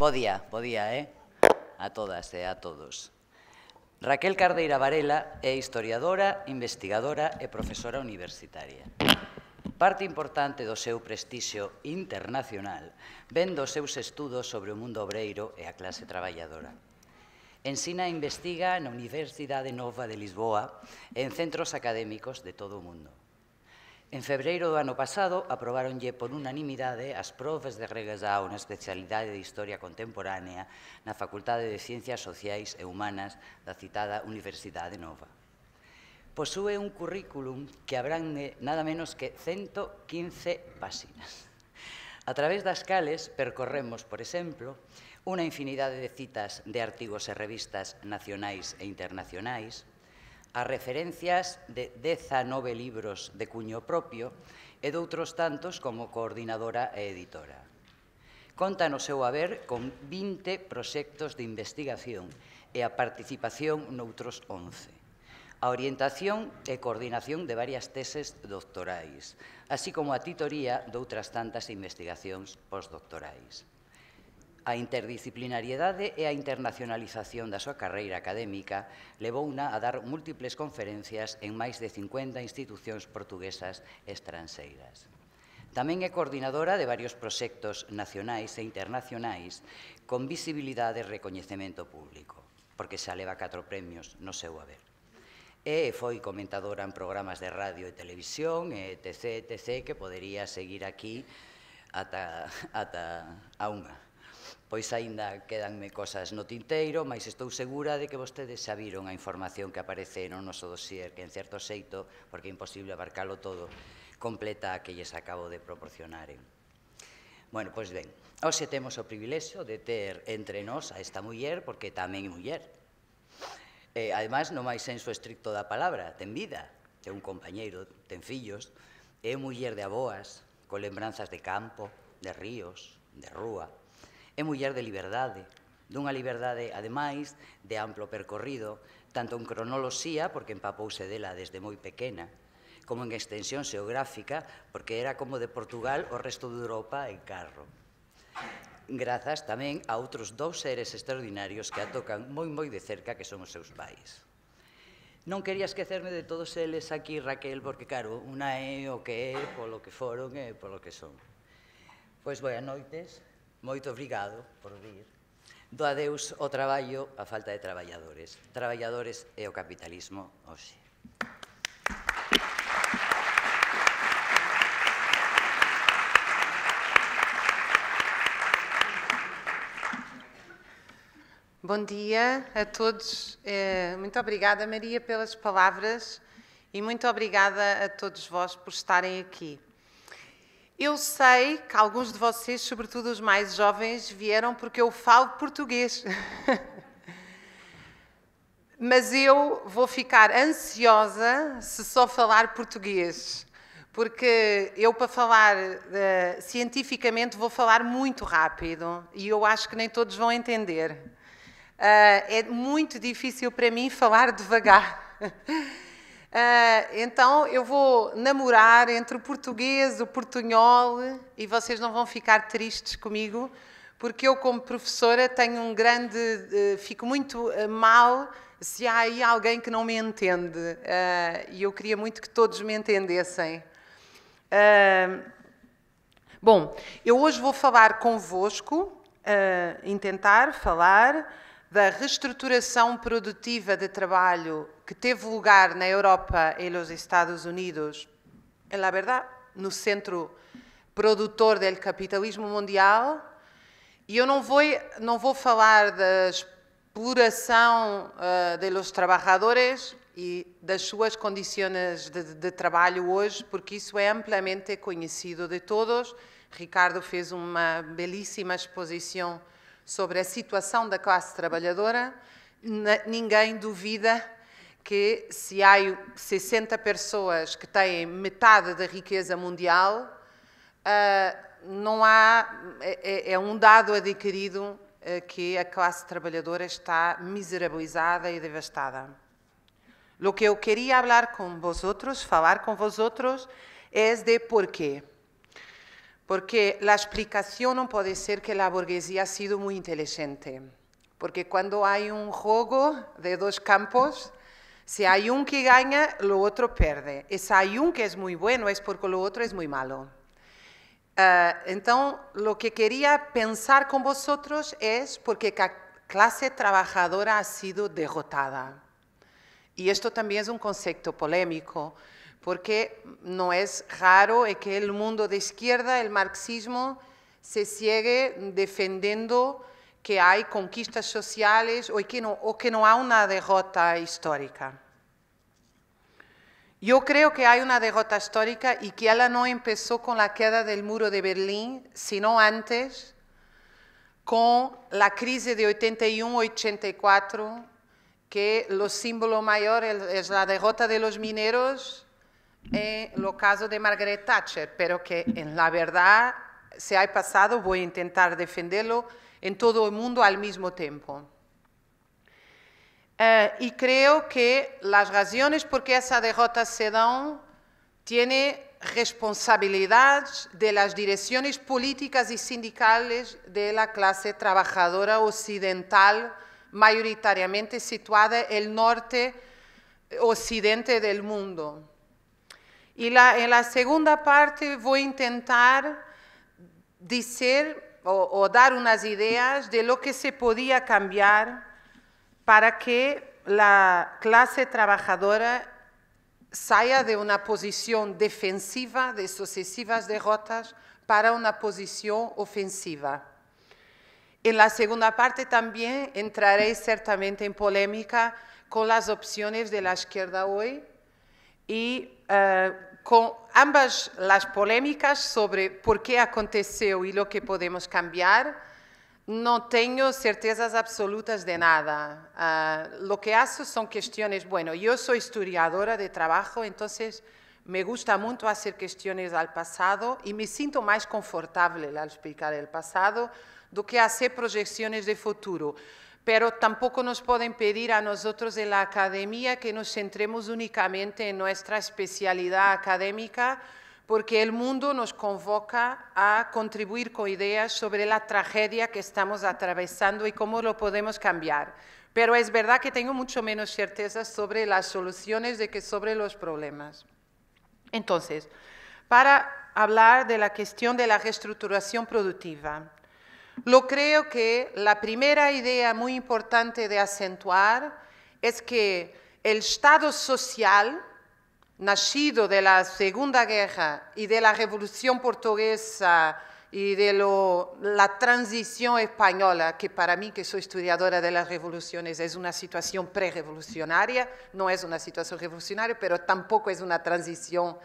Bo día, bo día, eh? A todas e a todos. Raquel Cardeira Varela é historiadora, investigadora e profesora universitaria. Parte importante do seu prestixio internacional ven dos seus estudos sobre o mundo obreiro e a clase traballadora. Ensina e investiga na Universidade Nova de Lisboa e en centros académicos de todo o mundo. En febreiro do ano pasado aprobaronlle por unanimidade as profes de gregas da unha especialidade de Historia Contemporánea na Facultade de Ciencias Sociais e Humanas da citada Universidade Nova. Posúe un currículum que abrange nada menos que 115 páxinas, a través das cales percorremos, por exemplo, unha infinidade de citas de artigos e revistas nacionais e internacionais, as referencias de 19 libros de cuño propio e doutros tantos como coordinadora e editora. Conta no seu haber con 20 proxectos de investigación e a participación noutros 11 a orientación e coordinación de varias teses doctorais, así como a titoría doutras tantas investigacións postdoctorais. A interdisciplinariedade e a internacionalización da súa carreira académica levouna a dar múltiples conferencias en máis de 50 institucións portuguesas estranxeiras. Tamén é coordinadora de varios proxectos nacionais e internacionais con visibilidade e recoñecemento público, porque xa leva catro premios no seu haber. E foi comentadora en programas de radio e televisión, etc, etc, que podería seguir aquí ata, ata a unha. Pois aínda quedanme cosas no tinteiro, mas estou segura de que vostedes xa viron a información que aparece no noso dossier, que en certo xeito, porque é imposible abarcalo todo, completa a que lles acabo de proporcionar. Eh. Bueno, pois ben, hoxe temos o privilexio de ter entre nós a esta muller, porque tamén é muller. Eh, e, ademais, no máis senso estricto da palabra, ten vida, ten un compañeiro, ten fillos, é muller de aboas, con lembranzas de campo, de ríos, de rúa, É muller de liberdade, dunha liberdade, ademais, de amplo percorrido, tanto en cronoloxía, porque empapouse dela desde moi pequena, como en extensión xeográfica, porque era como de Portugal o resto de Europa en carro. Grazas tamén a outros dous seres extraordinarios que a tocan moi moi de cerca que son os seus pais. Non quería esquecerme de todos eles aquí, Raquel, porque claro, unha é o que é, polo que foron e polo que son. Pois boa noites, Moito obrigado por vir. Do adeus o traballo a falta de traballadores. Traballadores e o capitalismo hoxe. Bom dia a todos. Eh, muito obrigada, Maria, pelas palavras e muito obrigada a todos vós por estarem aqui. Eu sei que alguns de vocês, sobretudo os mais jovens, vieram porque eu falo português. Mas eu vou ficar ansiosa se só falar português. Porque eu, para falar uh, cientificamente, vou falar muito rápido e eu acho que nem todos vão entender. Uh, é muito difícil para mim falar devagar. Uh, então eu vou namorar entre o português, o portunhol e vocês não vão ficar tristes comigo, porque eu, como professora, tenho um grande. Uh, fico muito uh, mal se há aí alguém que não me entende. e eu queria muito que todos me entendessem. bom, eu hoje vou falar convosco, tentar falar da reestruturação produtiva de trabalho que teve lugar na Europa e nos Estados Unidos, é la verdade, no centro produtor do capitalismo mundial. E eu não vou, não vou falar da exploração uh, de los trabalhadores e das suas condições de, de trabalho hoje, porque isso é amplamente conhecido de todos. Ricardo fez uma belíssima exposição sobre a situação da classe trabalhadora. Ninguém duvida que se há 60 pessoas que têm metade da riqueza mundial, uh, não há, é, é, um dado adquirido uh, que a classe trabalhadora está miserabilizada e devastada. O que eu queria falar com vosotros, falar com vosotros, é de por quê. porque la explicación no puede ser que la burguesía ha sido muy inteligente, porque cuando hay un juego de dos campos, si hay un que gana, lo otro pierde. Y si hay un que es muy bueno, es porque lo otro es muy malo. Uh, entonces, lo que quería pensar con vosotros es porque la clase trabajadora ha sido derrotada. Y esto también es un concepto polémico, porque no es raro que el mundo de izquierda, el marxismo, se sigue defendiendo que hay conquistas sociales o que no, o que no hay una derrota histórica. Yo creo que hay una derrota histórica y que ella no empezó con la queda del muro de Berlín, sino antes, con la crisis de 81-84, que lo símbolo mayor es la derrota de los mineros en lo caso de Margaret Thatcher, pero que en la verdad se ha pasado, voy a intentar defenderlo en todo el mundo al mismo tiempo. Eh, y creo que las razones por qué esa derrota se dan tiene responsabilidad de las direcciones políticas y sindicales de la clase trabajadora occidental, mayoritariamente situada en el norte occidente del mundo. Y en la segunda parte voy a intentar decir o, dar unas ideas de lo que se podía cambiar para que la clase trabajadora salga de una posición defensiva de sucesivas derrotas para una posición ofensiva. En la segunda parte también entraré ciertamente en polémica con las opciones de la izquierda hoy y eh, con ambas las polémicas sobre por qué aconteceu y lo que podemos cambiar, no tengo certezas absolutas de nada. Uh, lo que hago son cuestiones, bueno, yo soy historiadora de trabajo, entonces me gusta mucho hacer cuestiones al pasado y me siento más confortable al explicar el pasado do que hacer proyecciones de futuro pero tampoco nos pueden pedir a nosotros en la academia que nos centremos únicamente en nuestra especialidad académica, porque el mundo nos convoca a contribuir con ideas sobre la tragedia que estamos atravesando y cómo lo podemos cambiar. Pero es verdad que tengo mucho menos certeza sobre las soluciones de que sobre los problemas. Entonces, para hablar de la cuestión de la reestructuración productiva, lo creo que la primera idea muy importante de acentuar es que el Estado social, nacido de la Segunda Guerra y de la Revolución Portuguesa y de la transición española, que para mí, que soy estudiadora de las revoluciones, es una situación pre-revolucionaria, no es una situación revolucionaria, pero tampoco es una transición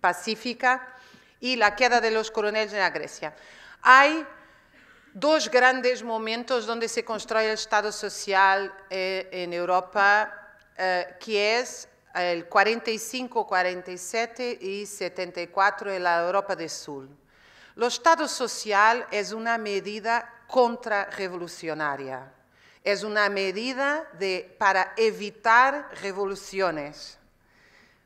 pacífica, y la queda de los coroneles en la Grecia. Hay dos grandes momentos donde se construye el Estado social eh, en Europa, eh, que es el 45, 47 y 74 en la Europa del Sur. El Estado social es una medida contrarrevolucionaria, es una medida de, para evitar revoluciones.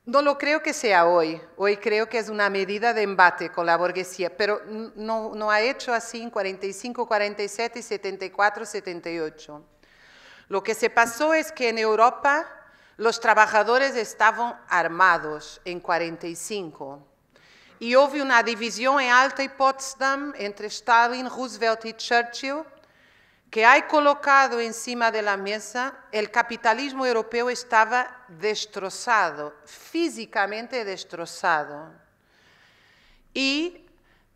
No lo creo que sea hoy. Hoy creo que es una medida de embate con la burguesía, pero no, ha hecho así en 45, 47, 74, 78. Lo que se pasó es que en Europa los trabajadores estaban armados en 45 y hubo una división en Alta y Potsdam entre Stalin, Roosevelt y Churchill que hay colocado encima de la mesa, el capitalismo europeo estaba destrozado, físicamente destrozado. Y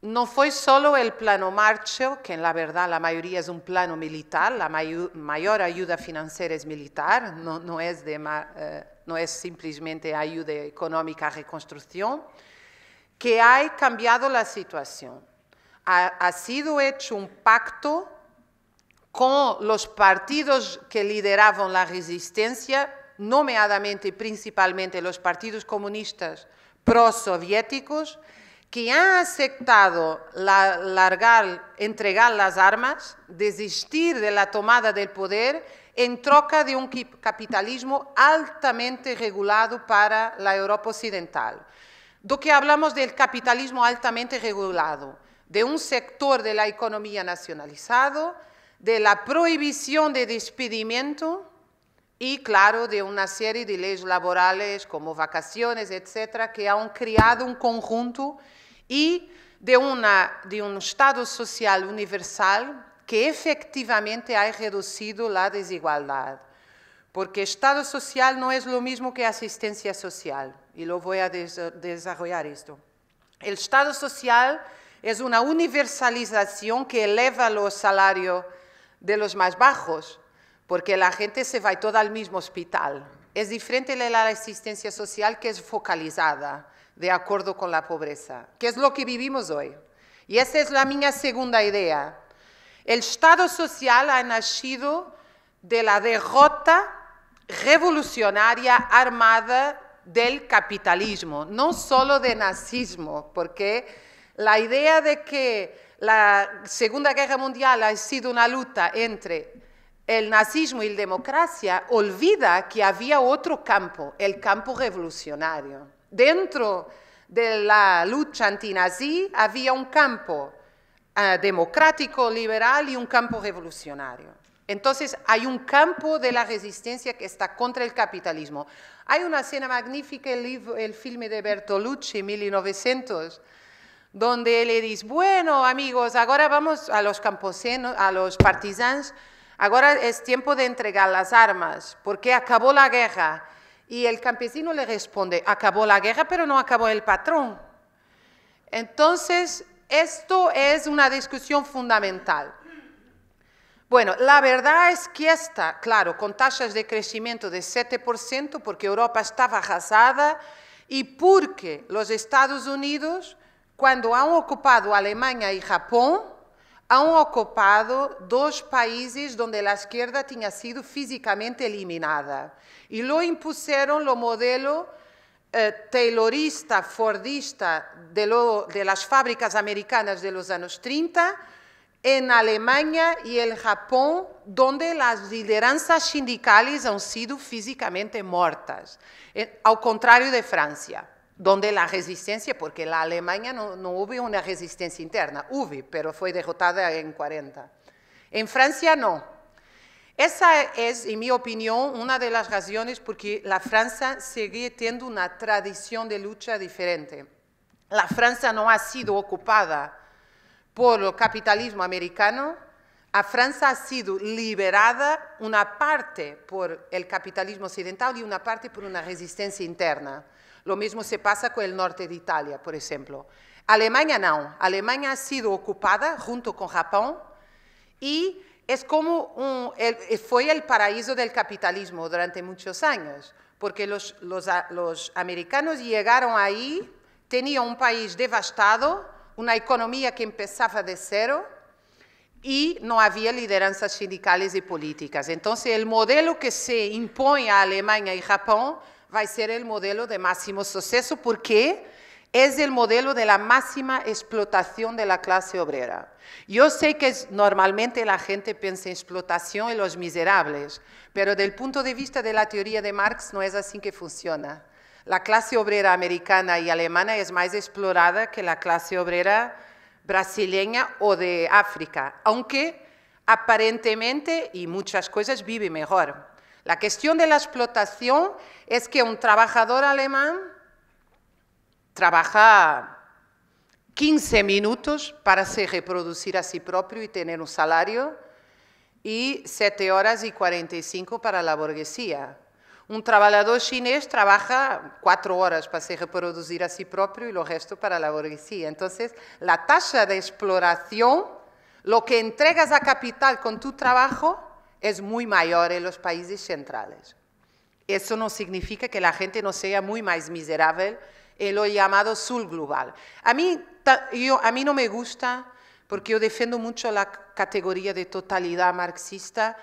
no fue solo el plano Marshall, que en la verdad la mayoría es un plano militar, la mayor ayuda financiera es militar, no, es, de, eh, no es simplemente ayuda económica a reconstrucción, que ha cambiado la situación. ha sido hecho un pacto con los partidos que lideraban la resistencia, nomeadamente y principalmente los partidos comunistas prosoviéticos, que han aceptado largar, entregar las armas, desistir de la tomada del poder en troca de un capitalismo altamente regulado para la Europa occidental. Do que hablamos del capitalismo altamente regulado? de un sector de la economía nacionalizado, de la prohibición de despedimiento y, claro, de una serie de leyes laborales como vacaciones, etcétera, que han creado un conjunto y de, una, de un Estado social universal que efectivamente ha reducido la desigualdad. Porque Estado social no es lo mismo que asistencia social, y lo voy a desarrollar esto. El Estado social es una universalización que eleva los salarios de los más bajos, porque la gente se va toda al mismo hospital. Es diferente de la asistencia social que es focalizada, de acuerdo con la pobreza, que es lo que vivimos hoy. Y esa es la mi segunda idea. El Estado social ha nacido de la derrota revolucionaria armada del capitalismo, no solo de nazismo, porque la idea de que la Segunda Guerra Mundial ha sido una lucha entre el nazismo y la democracia olvida que había otro campo, el campo revolucionario. Dentro de la lucha antinazí había un campo uh, democrático, liberal y un campo revolucionario. Entonces hay un campo de la resistencia que está contra el capitalismo. Hay una escena magnífica, el, el filme de Bertolucci, 1900, donde le dice, bueno amigos, ahora vamos a los campesinos, a los partisanos, ahora es tiempo de entregar las armas, porque acabó la guerra. Y el campesino le responde, acabó la guerra, pero no acabó el patrón. Entonces, esto es una discusión fundamental. Bueno, la verdad es que está, claro, con tasas de crecimiento de 7%, porque Europa estaba arrasada y porque los Estados Unidos, cuando han ocupado Alemania y Japón, han ocupado dos países donde la izquierda tenía sido físicamente eliminada. Y lo impusieron lo modelo eh, taylorista, fordista de, de las fábricas americanas de los años 30, en Alemania y el Japón, donde las lideranzas sindicales han sido físicamente muertas, eh, al contrario de Francia, donde la resistencia, porque la Alemania no, hubo una resistencia interna, hubo, pero fue derrotada en 40. En Francia no. Esa es, en mi opinión, una de las razones porque la Francia sigue teniendo una tradición de lucha diferente. La Francia no ha sido ocupada por el capitalismo americano, a Francia ha sido liberada una parte por el capitalismo occidental y una parte por una resistencia interna. Lo mismo se pasa con el norte de Italia, por ejemplo. Alemania no. Alemania ha sido ocupada junto con Japón y es como un, fue el paraíso del capitalismo durante muchos años, porque los, los, los americanos llegaron ahí, tenían un país devastado, una economía que empezaba de cero y no había lideranzas sindicales y políticas. Entonces, el modelo que se impone a Alemania y Japón va a ser el modelo de máximo suceso porque es el modelo de la máxima explotación de la clase obrera. Yo sé que normalmente la gente piensa en explotación y los miserables, pero desde el punto de vista de la teoría de Marx no es así que funciona. La clase obrera americana y alemana es más explorada que la clase obrera brasileña o de África, aunque aparentemente y muchas cosas vive mejor. La cuestión de la explotación es que un trabajador alemán trabaja 15 minutos para se reproducir a sí propio y tener un salario y 7 horas y 45 para la burguesía. Un trabajador chinés trabaja cuatro horas para se reproducir a sí propio y lo resto para la burguesía. Entonces, la tasa de exploración, lo que entregas a capital con tu trabajo, es muy mayor en los países centrales. Eso no significa que la gente no sea muy más miserable en lo llamado sur global. A mí, yo, a mí no me gusta, porque yo defiendo mucho la categoría de totalidad marxista,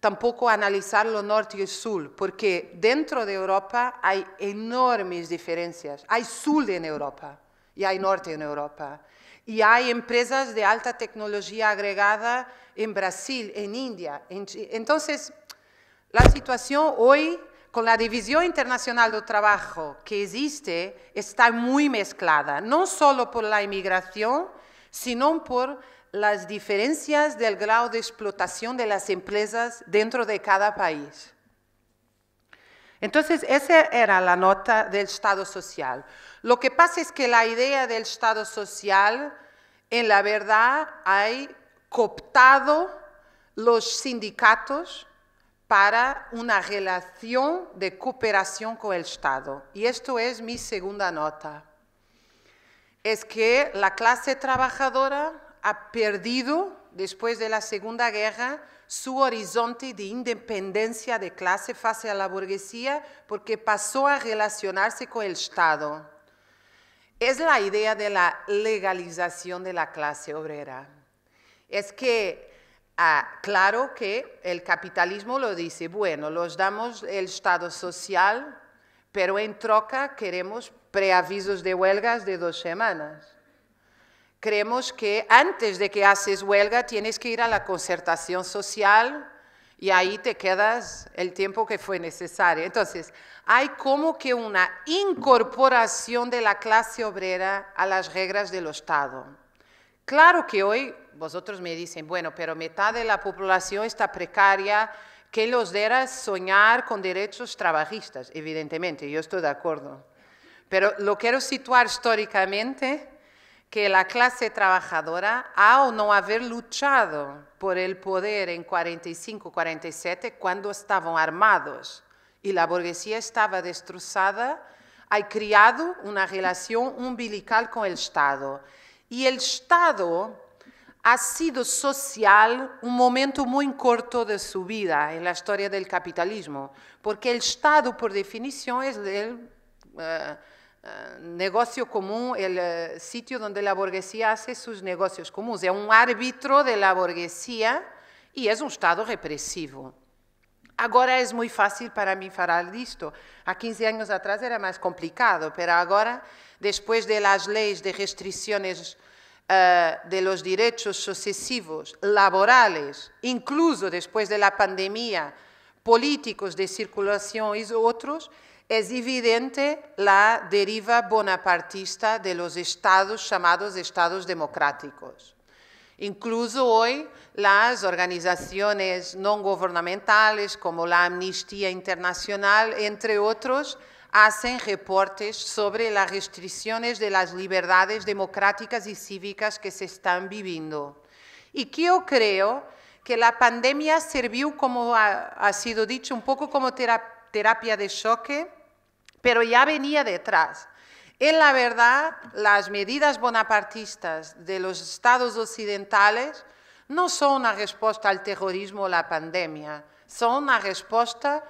tampoco analizar lo norte y el sur, porque dentro de Europa hay enormes diferencias. Hay sur en Europa y hay norte en Europa. Y hay empresas de alta tecnología agregada en Brasil, en India. Entonces, la situación hoy, con la división internacional del trabajo que existe, está muy mezclada, no solo por la inmigración, sino por las diferencias del grado de explotación de las empresas dentro de cada país. Entonces, esa era la nota del Estado social. Lo que pasa es que la idea del Estado social, en la verdad, ha cooptado los sindicatos para una relación de cooperación con el Estado. Y esto es mi segunda nota. Es que la clase trabajadora ha perdido, después de la Segunda Guerra, su horizonte de independencia de clase face a la burguesía porque pasó a relacionarse con el Estado. Es la idea de la legalización de la clase obrera. Es que, ah, claro que el capitalismo lo dice, bueno, los damos el Estado social, pero en troca queremos preavisos de huelgas de dos semanas creemos que antes de que haces huelga tienes que ir a la concertación social y ahí te quedas el tiempo que fue necesario. Entonces, hay como que una incorporación de la clase obrera a las reglas del Estado. Claro que hoy vosotros me dicen, bueno, pero mitad de la población está precaria, que los dera soñar con derechos trabajistas, evidentemente, yo estoy de acuerdo. Pero lo quiero situar históricamente que la clase trabajadora, o no haber luchado por el poder en 45-47, cuando estaban armados y la burguesía estaba destrozada, ha creado una relación umbilical con el Estado. Y el Estado ha sido social un momento muy corto de su vida en la historia del capitalismo, porque el Estado, por definición, es el... Eh, eh, negocio común, el eh, sitio donde la burguesía hace sus negocios comunes. Es un árbitro de la burguesía y es un Estado represivo. Ahora es muy fácil para mí falar esto. A 15 años atrás era más complicado, pero ahora, después de las leyes de restricciones eh, de los derechos sucesivos, laborales, incluso después de la pandemia, políticos de circulación y otros, es evidente la deriva bonapartista de los estados llamados estados democráticos. Incluso hoy las organizaciones no gubernamentales como la Amnistía Internacional, entre otros, hacen reportes sobre las restricciones de las libertades democráticas y cívicas que se están viviendo. Y que yo creo que la pandemia sirvió, como ha, ha sido dicho, un poco como terapia de choque pero ya venía detrás. En la verdad, las medidas bonapartistas de los estados occidentales no son una respuesta al terrorismo o la pandemia, son una respuesta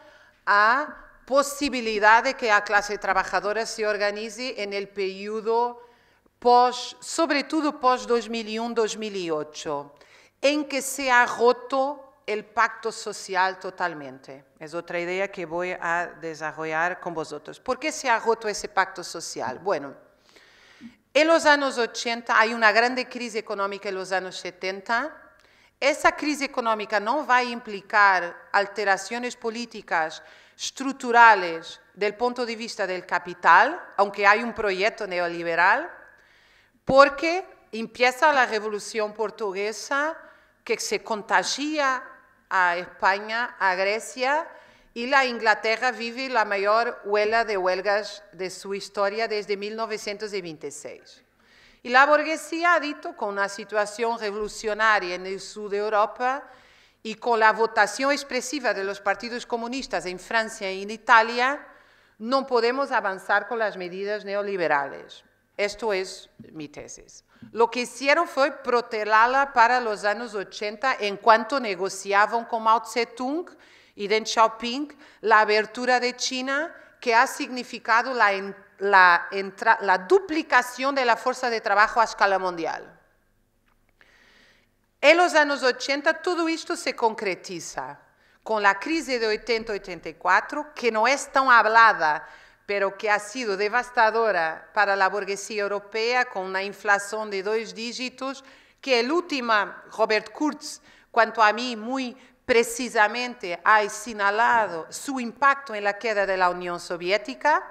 a posibilidad de que la clase trabajadora se organice en el periodo post, sobre todo post 2001-2008, en que se ha roto el pacto social totalmente. Es otra idea que voy a desarrollar con vosotros. ¿Por qué se ha roto ese pacto social? Bueno, en los años 80 hay una grande crisis económica en los años 70. Esa crisis económica no va a implicar alteraciones políticas estructurales del punto de vista del capital, aunque hay un proyecto neoliberal, porque empieza la revolución portuguesa que se contagia a España, a Grecia, y la Inglaterra vive la mayor huelga de huelgas de su historia desde 1926. Y la burguesía ha dicho, con una situación revolucionaria en el sur de Europa y con la votación expresiva de los partidos comunistas en Francia y en Italia, no podemos avanzar con las medidas neoliberales. Esto es mi tesis. Lo que hicieron fue protelarla para los años 80 en cuanto negociaban con Mao Zedong y Deng Xiaoping la abertura de China, que ha significado la, la duplicación de la fuerza de trabajo a escala mundial. En los años 80 todo esto se concretiza con la crisis de 80-84, que no es tan hablada pero que ha sido devastadora para la burguesía europea con una inflación de dos dígitos, que el último, Robert Kurz, cuanto a mí muy precisamente ha señalado su impacto en la queda de la Unión Soviética,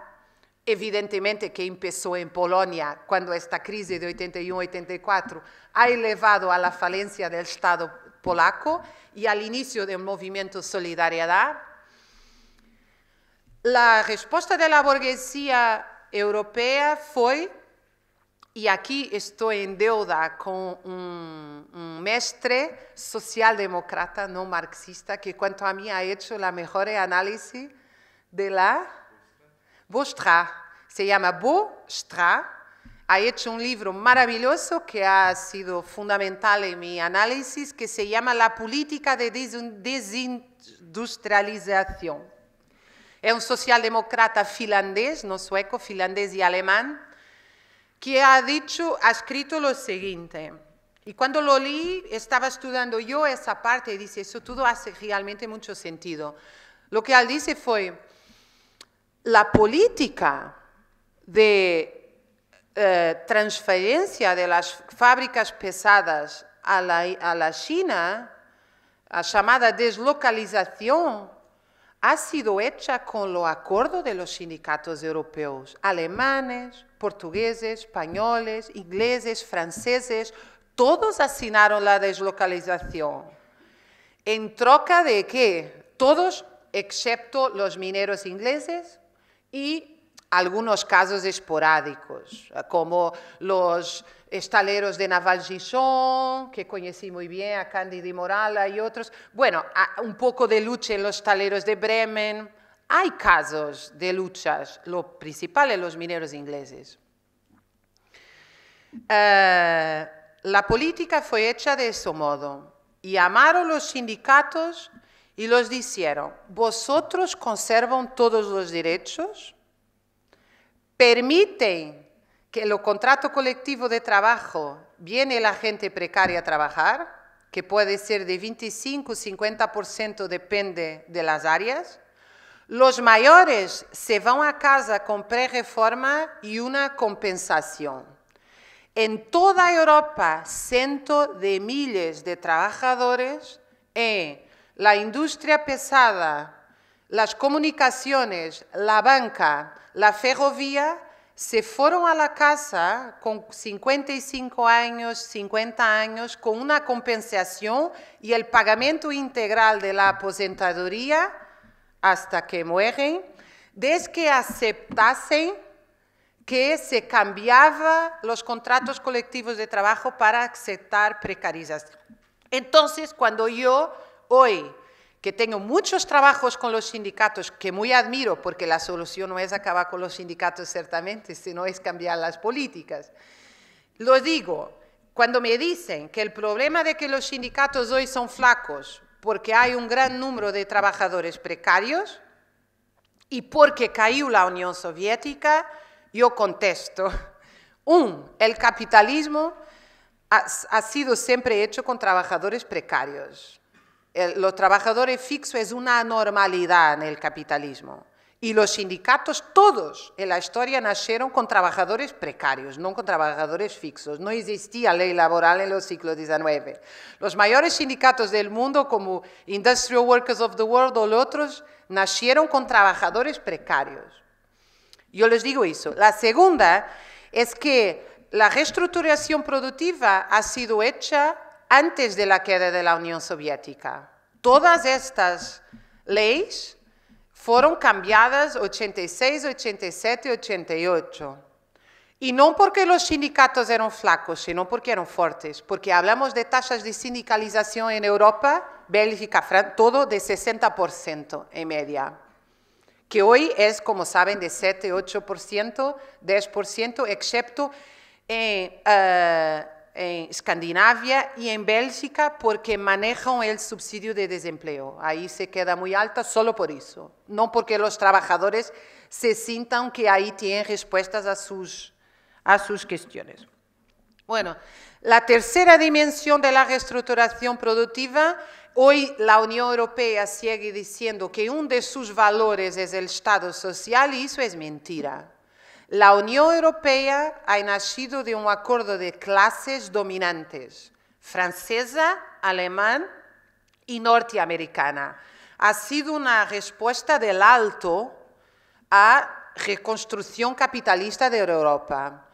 evidentemente que empezó en Polonia cuando esta crisis de 81-84 ha elevado a la falencia del Estado polaco y al inicio del movimiento Solidaridad. La respuesta de la burguesía europea fue, y aquí estoy en deuda con un, un mestre socialdemócrata, no marxista, que cuanto a mí ha hecho la mejor análisis de la Vostra, se llama Vostra, ha hecho un libro maravilloso que ha sido fundamental en mi análisis, que se llama La política de desindustrialización. Es un socialdemócrata finlandés, no sueco, finlandés y alemán, que ha dicho, ha escrito lo siguiente. Y cuando lo leí, estaba estudiando yo esa parte y dice, eso todo hace realmente mucho sentido. Lo que él dice fue, la política de eh, transferencia de las fábricas pesadas a la, a la China, la llamada deslocalización, ha sido hecha con lo acuerdo de los sindicatos europeos, alemanes, portugueses, españoles, ingleses, franceses, todos asignaron la deslocalización. ¿En troca de qué? Todos, excepto los mineros ingleses, y algunos casos esporádicos, como los estaleros de Naval Gijón, que conocí muy bien, a Candy Morala y otros. Bueno, un poco de lucha en los estaleros de Bremen. Hay casos de luchas, lo principal en los mineros ingleses. Eh, la política fue hecha de ese modo. Y llamaron los sindicatos y los dijeron, vosotros conservan todos los derechos, permiten que el contrato colectivo de trabajo viene la gente precaria a trabajar, que puede ser de 25 50% depende de las áreas. Los mayores se van a casa con pre-reforma y una compensación. En toda Europa, cientos de miles de trabajadores en la industria pesada, las comunicaciones, la banca, la ferrovía, se fueron a la casa con 55 años, 50 años, con una compensación y el pagamento integral de la aposentadoría hasta que mueren, desde que aceptasen que se cambiaba los contratos colectivos de trabajo para aceptar precarización. Entonces, cuando yo hoy que tengo muchos trabajos con los sindicatos que muy admiro, porque la solución no es acabar con los sindicatos ciertamente, sino es cambiar las políticas. Lo digo, cuando me dicen que el problema de que los sindicatos hoy son flacos porque hay un gran número de trabajadores precarios y porque cayó la Unión Soviética, yo contesto, un, el capitalismo ha, ha sido siempre hecho con trabajadores precarios los trabajadores fixos es una anormalidad en el capitalismo. Y los sindicatos, todos en la historia, nacieron con trabajadores precarios, no con trabajadores fixos. No existía ley laboral en los siglos XIX. Los mayores sindicatos del mundo, como Industrial Workers of the World o otros, nacieron con trabajadores precarios. Yo les digo eso. La segunda es que la reestructuración productiva ha sido hecha antes de la queda de la Unión Soviética. Todas estas leyes fueron cambiadas 86, 87, 88. Y no porque los sindicatos eran flacos, sino porque eran fuertes. Porque hablamos de tasas de sindicalización en Europa, Bélgica, Francia, todo de 60% en media. Que hoy es, como saben, de 7, 8%, 10%, excepto en... Uh, en Escandinavia y en Bélgica porque manejan el subsidio de desempleo. Ahí se queda muy alta solo por eso, no porque los trabajadores se sientan que ahí tienen respuestas a sus, a sus cuestiones. Bueno, la tercera dimensión de la reestructuración productiva, hoy la Unión Europea sigue diciendo que uno de sus valores es el Estado social y eso es mentira. La Unión Europea ha nacido de un acuerdo de clases dominantes, francesa, alemán y norteamericana. Ha sido una respuesta del alto a reconstrucción capitalista de Europa.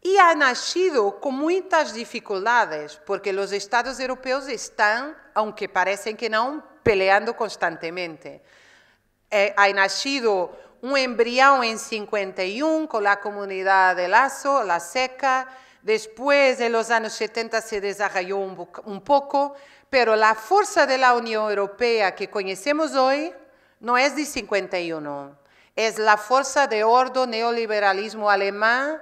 Y ha nacido con muchas dificultades, porque los estados europeos están, aunque parecen que no, peleando constantemente. Eh, ha nacido un embrión en 51 con la comunidad de Lazo, la SECA, después de los años 70 se desarrolló un, un poco, pero la fuerza de la Unión Europea que conocemos hoy no es de 51, es la fuerza de ordo neoliberalismo alemán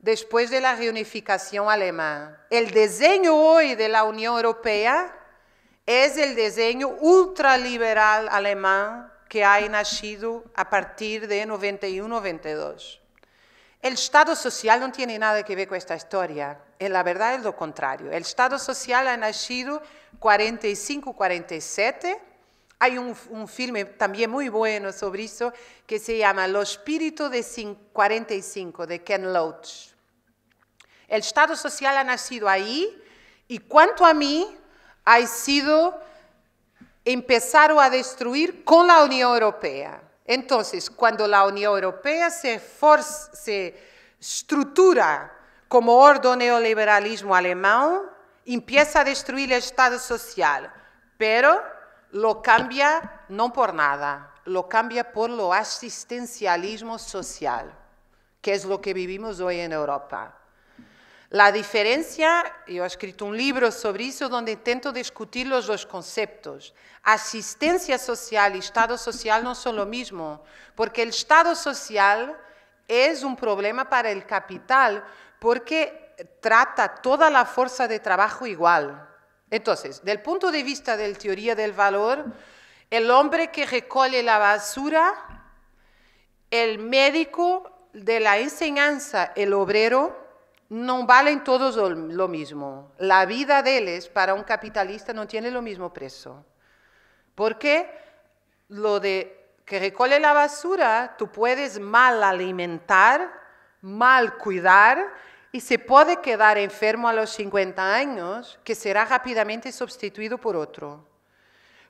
después de la reunificación alemana. El diseño hoy de la Unión Europea es el diseño ultraliberal alemán que ha nacido a partir de 91-92. El Estado social no tiene nada que ver con esta historia. En la verdad es lo contrario. El Estado social ha nacido 45-47 hay un, filme también muy bueno sobre eso que se llama Los espíritus de 45 de Ken Loach. El Estado social ha nacido ahí y cuanto a mí, ha sido empezado a destruir con la Unión Europea. Entonces, cuando la Unión Europea se, estructura como orden neoliberalismo alemán, empieza a destruir el Estado social, pero lo cambia no por nada, lo cambia por lo asistencialismo social, que es lo que vivimos hoy en Europa. La diferencia, yo he escrito un libro sobre eso donde intento discutir los dos conceptos. Asistencia social y Estado social no son lo mismo, porque el Estado social es un problema para el capital, porque trata toda la fuerza de trabajo igual. Entonces, del punto de vista de la teoría del valor, el hombre que recoge la basura, el médico de la enseñanza, el obrero, no valen todos lo mismo. La vida de ellos para un capitalista no tiene lo mismo precio. Porque lo de que recoge la basura, tú puedes mal alimentar, mal cuidar, y se puede quedar enfermo a los 50 años, que será rápidamente sustituido por otro.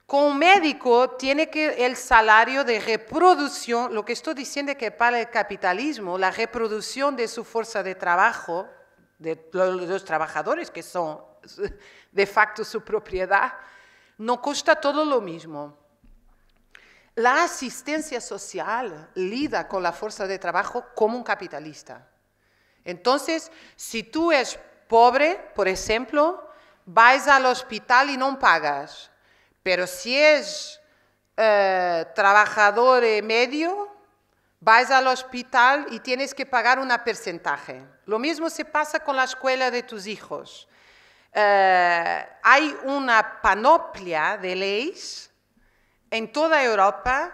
Con un médico tiene que el salario de reproducción, lo que estoy diciendo es que para el capitalismo, la reproducción de su fuerza de trabajo, de los trabajadores que son de facto su propiedad, no cuesta todo lo mismo. La asistencia social lida con la fuerza de trabajo como un capitalista. Entonces, si tú eres pobre, por ejemplo, vas al hospital y no pagas. Pero si es eh, trabajador medio, vas al hospital y tienes que pagar un porcentaje. Lo mismo se pasa con la escuela de tus hijos. Eh, hay una panoplia de leyes en toda Europa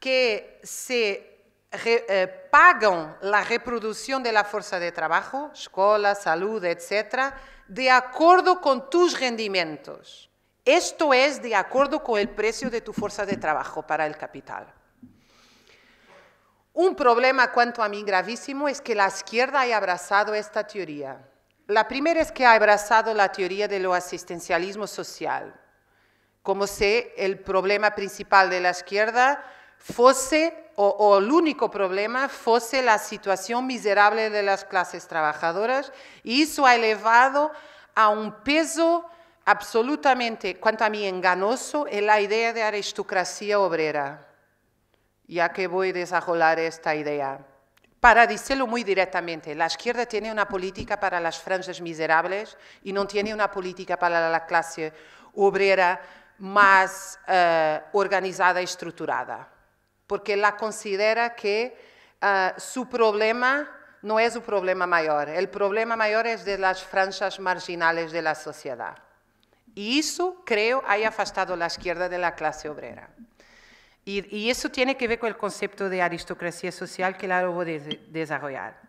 que se eh, pagan la reproducción de la fuerza de trabajo, escuela, salud, etc., de acuerdo con tus rendimientos. Esto es de acuerdo con el precio de tu fuerza de trabajo para el capital. Un problema cuanto a mí gravísimo es que la izquierda haya abrazado esta teoría. La primera es que ha abrazado la teoría de lo asistencialismo social, como si el problema principal de la izquierda fuese o, el único problema fuese la situación miserable de las clases trabajadoras y eso ha elevado a un peso absolutamente, cuanto a mí, enganoso en la idea de aristocracia obrera, ya que voy a desarrollar esta idea. Para decirlo muy directamente, la izquierda tiene una política para las franjas miserables y no tiene una política para la clase obrera más eh, organizada y estructurada porque la considera que ah, su problema no es un problema mayor, el problema mayor es de las franjas marginales de la sociedad. Y eso, creo, ha afastado a la izquierda de la clase obrera. Y, eso tiene que ver con el concepto de aristocracia social que la voy a desarrollar.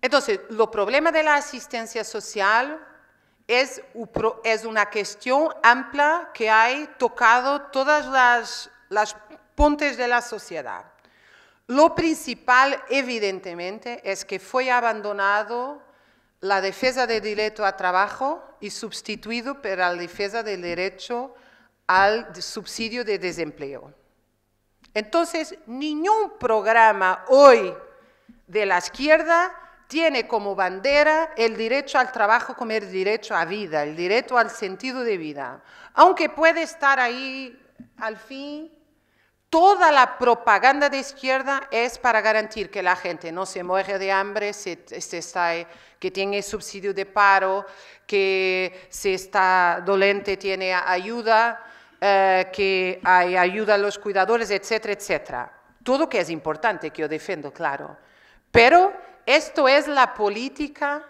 Entonces, lo problema de la asistencia social es, una cuestión amplia que ha tocado todas las, las puntes de la sociedad. Lo principal, evidentemente, es que fue abandonado la defensa del derecho a trabajo y sustituido por la defensa del derecho al subsidio de desempleo. Entonces, ningún programa hoy de la izquierda tiene como bandera el derecho al trabajo como el derecho a vida, el derecho al sentido de vida. Aunque puede estar ahí al fin, toda la propaganda de izquierda es para garantir que la gente no se muere de hambre, que tiene subsidio de paro, que si está dolente tiene ayuda, eh, que hay ayuda a los cuidadores, etcétera, etcétera. Todo que es importante, que yo defiendo, claro. Pero esto es la política,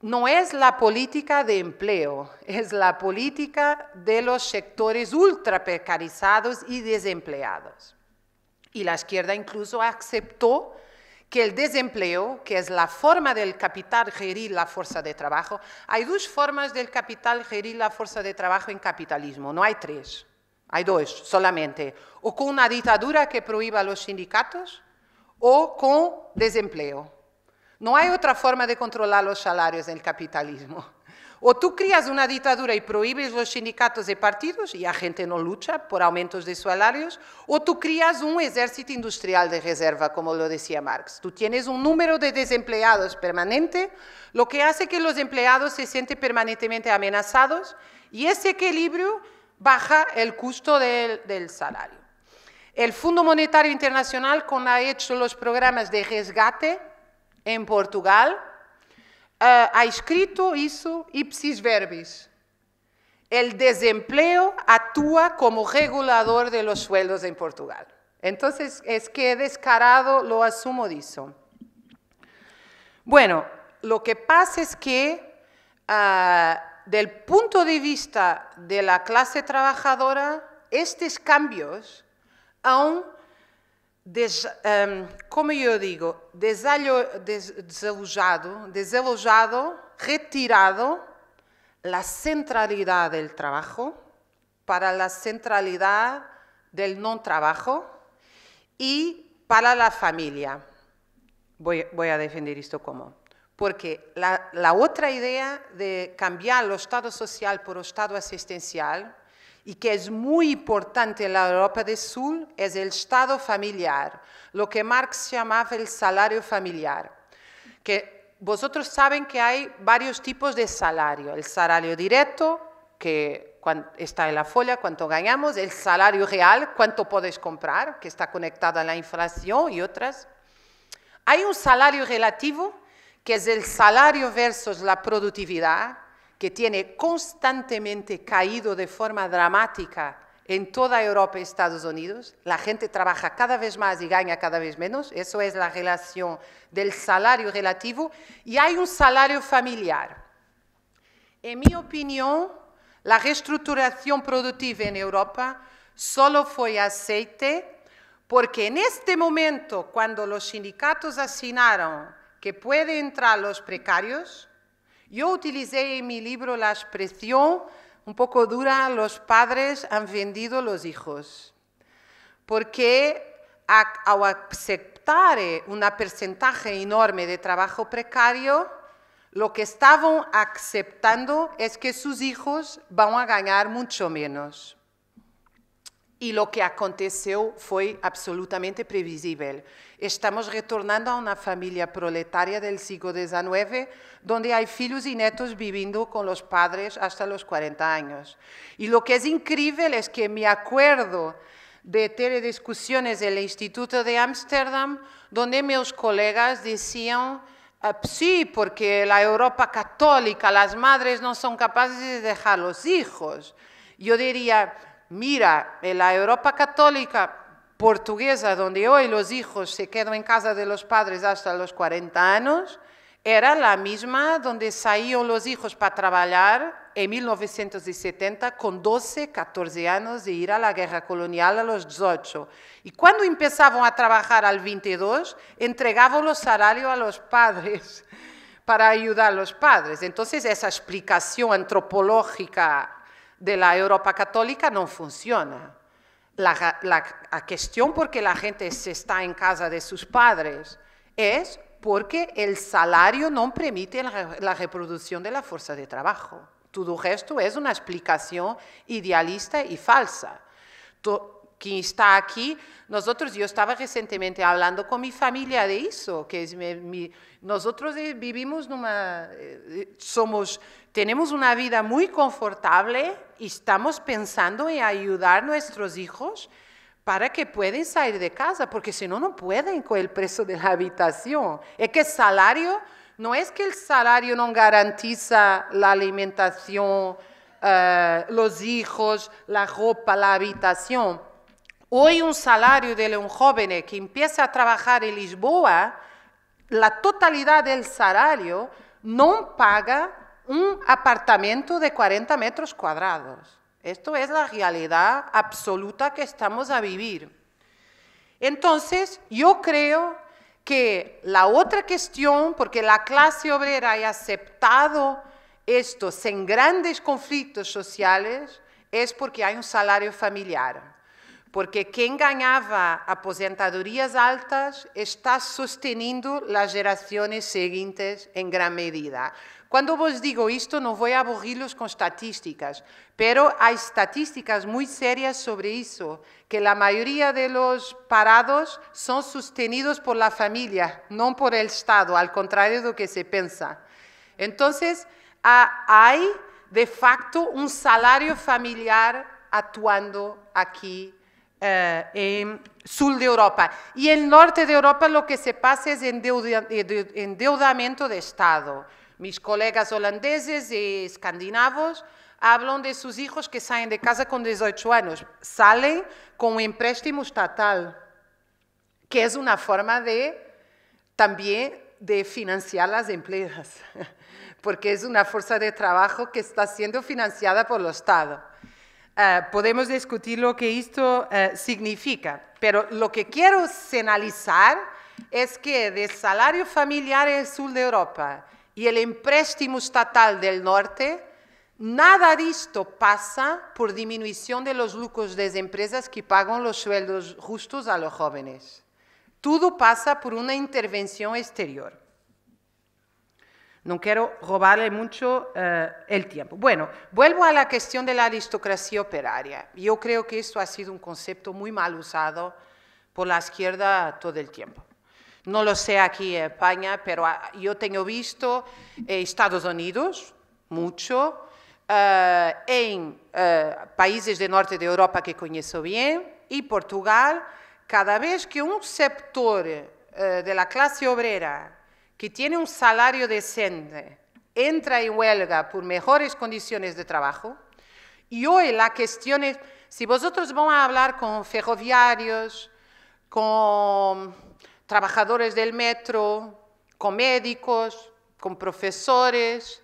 no es la política de empleo, es la política de los sectores ultra precarizados y desempleados. Y la izquierda incluso aceptó que el desempleo, que es la forma del capital gerir la fuerza de trabajo, hay dos formas del capital gerir la fuerza de trabajo en capitalismo, no hay tres, hay dos solamente, o con una dictadura que prohíba los sindicatos o con desempleo. No hay otra forma de controlar los salarios en el capitalismo. O tú crías una dictadura y prohíbes los sindicatos de partidos y la gente no lucha por aumentos de salarios, o tú crías un ejército industrial de reserva, como lo decía Marx. Tú tienes un número de desempleados permanente, lo que hace que los empleados se sienten permanentemente amenazados y ese equilibrio baja el costo del, salario. El Fondo Monetario Internacional, cuando ha hecho los programas de resgate en Portugal, uh, ha escrito isso ipsis verbis. El desempleo actúa como regulador de los sueldos en Portugal. Entonces, es que descarado lo asumo de eso. Bueno, lo que pasa es que, uh, del punto de vista de la clase trabajadora, estos cambios aún des, um, como eu digo, desalho, des, desalojado, desalojado, retirado la centralidad del trabajo para la centralidad del no trabajo y para la familia. Voy, a defender esto como. Porque la, otra idea de cambiar el Estado social por Estado asistencial y que es muy importante en la Europa del Sur es el Estado familiar, lo que Marx llamaba el salario familiar. Que vosotros saben que hay varios tipos de salario. El salario directo, que está en la folla, cuánto ganamos, el salario real, cuánto puedes comprar, que está conectado a la inflación y otras. Hay un salario relativo, que es el salario versus la productividad, que tiene constantemente caído de forma dramática en toda Europa y Estados Unidos. La gente trabaja cada vez más y gana cada vez menos. Eso es la relación del salario relativo. Y hay un salario familiar. En mi opinión, la reestructuración productiva en Europa solo fue aceite porque en este momento, cuando los sindicatos asignaron que pueden entrar los precarios, yo utilicé en mi libro la expresión un poco dura, los padres han vendido los hijos, porque al aceptar un porcentaje enorme de trabajo precario, lo que estaban aceptando es que sus hijos van a ganar mucho menos. Y lo que aconteció fue absolutamente previsible. Estamos retornando a una familia proletaria del siglo XIX, donde hay hijos y nietos viviendo con los padres hasta los 40 años. Y lo que es increíble es que me acuerdo de tener discusiones en el Instituto de Ámsterdam, donde mis colegas decían, ah, sí, porque la Europa católica, las madres no son capaces de dejar los hijos. Yo diría, mira, en la Europa católica portuguesa, donde hoy los hijos se quedan en casa de los padres hasta los 40 años, era la misma donde salían los hijos para trabajar en 1970 con 12, 14 años de ir a la guerra colonial a los 18. Y cuando empezaban a trabajar al 22, entregaban los salarios a los padres para ayudar a los padres. Entonces esa explicación antropológica de la Europa católica no funciona. La, la, cuestión por qué la gente se está en casa de sus padres es porque el salario no permite la, reproducción de la fuerza de trabajo. Todo esto es una explicación idealista y falsa. quien está aquí, nosotros, yo estaba recientemente hablando con mi familia de eso, que nosotros eh, vivimos numa, eh, somos, tenemos una vida muy confortable y estamos pensando en ayudar a nuestros hijos para que puedan salir de casa, porque si no, no pueden con el precio de la habitación. Es que el salario, no es que el salario no garantiza la alimentación, eh, los hijos, la ropa, la habitación. Hoy un salario de un joven que empieza a trabajar en Lisboa, la totalidad del salario no paga un apartamento de 40 metros cuadrados. Esto es la realidad absoluta que estamos a vivir. Entonces, yo creo que la otra cuestión, porque la clase obrera ha aceptado esto sin grandes conflictos sociales, es porque hay un salario familiar porque quem ganhava aposentadorias altas está sosteniendo las gerações seguintes em grande medida. Quando vos digo isto, não vou aburri-los com estatísticas, pero há estatísticas muito sérias sobre isso, que a maioria de los parados são sostenidos por la família, não por el Estado, al contrário do que se pensa. Então, há, de facto, um salário familiar atuando aqui eh, en sur de Europa. Y en norte de Europa lo que se pasa es endeudamiento de Estado. Mis colegas holandeses y escandinavos hablan de sus hijos que salen de casa con 18 años. Salen con un empréstimo estatal, que es una forma de también de financiar las empleadas, porque es una fuerza de trabajo que está siendo financiada por el Estado. Eh, podemos discutir lo que esto eh, significa, pero lo que quiero señalizar es que del salario familiar en el sur de Europa y el empréstimo estatal del norte, nada de esto pasa por disminución de los lucros de las empresas que pagan los sueldos justos a los jóvenes. Todo pasa por una intervención exterior. No quiero robarle mucho eh, el tiempo. Bueno, vuelvo a la cuestión de la aristocracia operaria. Yo creo que esto ha sido un concepto muy mal usado por la izquierda todo el tiempo. No lo sé aquí en España, pero ah, yo tengo visto en Estados Unidos mucho, eh, en eh, países del norte de Europa que conozco bien, y Portugal, cada vez que un sector de la clase obrera que tiene un salario decente entra en huelga por mejores condiciones de trabajo, y hoy la cuestión es, si vosotros vamos a hablar con ferroviarios, con trabajadores del metro, con médicos, con profesores,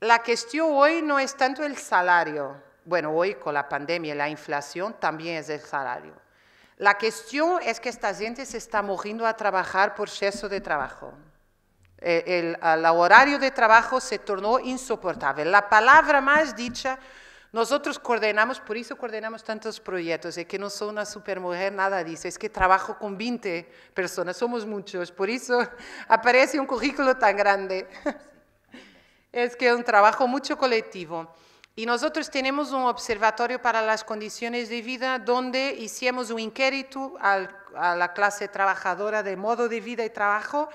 la cuestión hoy no es tanto el salario. Bueno, hoy con la pandemia y la inflación también es el salario. La cuestión es que esta gente se está muriendo a trabajar por exceso de trabajo. Eh, el, horario de trabajo se tornó insoportable. La palabra más dicha, nosotros coordinamos, por eso coordinamos tantos proyectos, es que no soy una supermujer, nada dice, es que trabajo con 20 personas, somos muchos, por eso aparece un currículo tan grande. es que es un trabajo mucho colectivo. Y nosotros tenemos un observatorio para las condiciones de vida donde hicimos un inquérito a la clase trabajadora de modo de vida y trabajo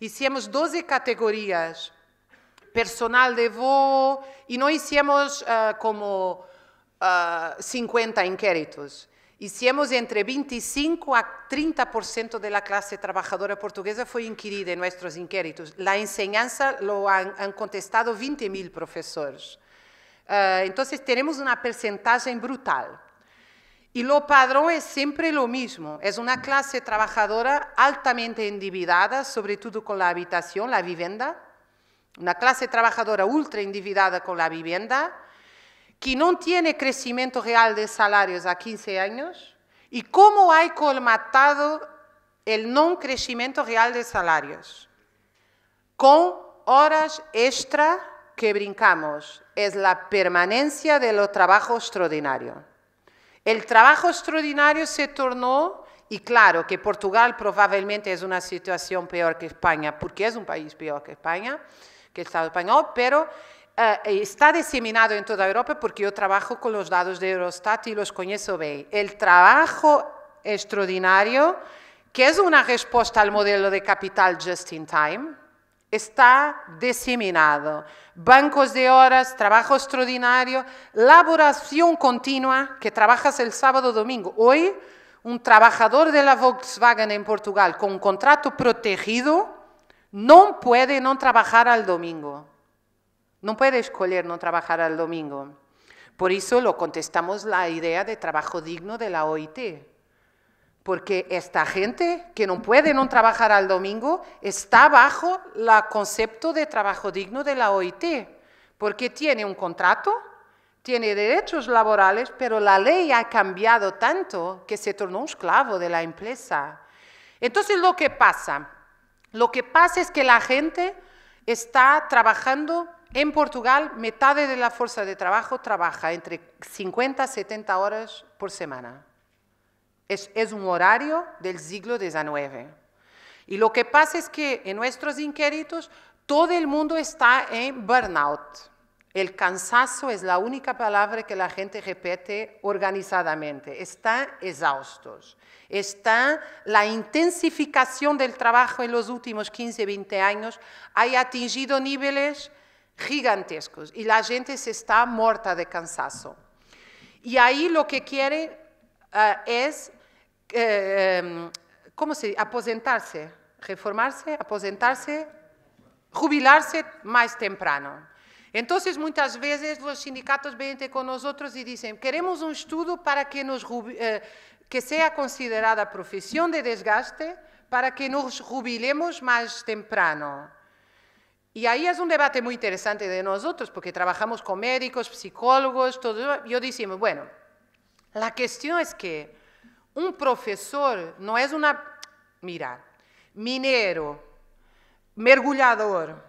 hicimos 12 categorías, personal de voo, y no hicimos uh, como uh, eh, 50 inquéritos. Hicimos entre 25 a 30% de la clase trabajadora portuguesa fue inquirida en nuestros inquéritos. La enseñanza lo han, han contestado 20.000 profesores. Uh, entonces tenemos una porcentaje brutal. Y lo padrón es siempre lo mismo, es una clase trabajadora altamente endividada, sobre todo con la habitación, la vivienda, una clase trabajadora ultra endividada con la vivienda, que no tiene crecimiento real de salarios a 15 años, y cómo hay colmatado el no crecimiento real de salarios, con horas extra que brincamos, es la permanencia de lo trabajo extraordinario. El trabajo extraordinario se tornó, y claro que Portugal probablemente es una situación peor que España, porque es un país peor que España, que el Estado español, pero eh, está diseminado en toda Europa porque yo trabajo con los datos de Eurostat y los conozco bien. El trabajo extraordinario, que es una respuesta al modelo de capital just in time, está diseminado. Bancos de horas, trabajo extraordinario, laboración continua, que trabajas el sábado domingo. Hoy, un trabajador de la Volkswagen en Portugal con un contrato protegido no puede no trabajar al domingo. No puede escoger no trabajar al domingo. Por eso lo contestamos la idea de trabajo digno de la OIT. Porque esta gente que no puede no trabajar al domingo está bajo el concepto de trabajo digno de la OIT. Porque tiene un contrato, tiene derechos laborales, pero la ley ha cambiado tanto que se tornó un esclavo de la empresa. Entonces lo que pasa, lo que pasa es que la gente está trabajando en Portugal, mitad de la fuerza de trabajo trabaja entre 50 y 70 horas por semana. Es, un horario del siglo XIX. Y lo que pasa es que en nuestros inquéritos todo el mundo está en burnout. El cansancio es la única palabra que la gente repite organizadamente. Están exhaustos. Está la intensificación del trabajo en los últimos 15, 20 años ha atingido niveles gigantescos y la gente se está muerta de cansancio. Y ahí lo que quiere eh, es, eh, em, ¿cómo se? Aposentarse, reformarse, aposentarse, jubilarse más temprano. Entonces, muchas veces los sindicatos vienen con nosotros y dicen, queremos un estudio para que, nos, eh, que sea considerada profesión de desgaste para que nos jubilemos más temprano. Y ahí es un debate muy interesante de nosotros, porque trabajamos con médicos, psicólogos, todo. Yo decimos, bueno, la cuestión es que un profesor no es una, mira, minero, mergullador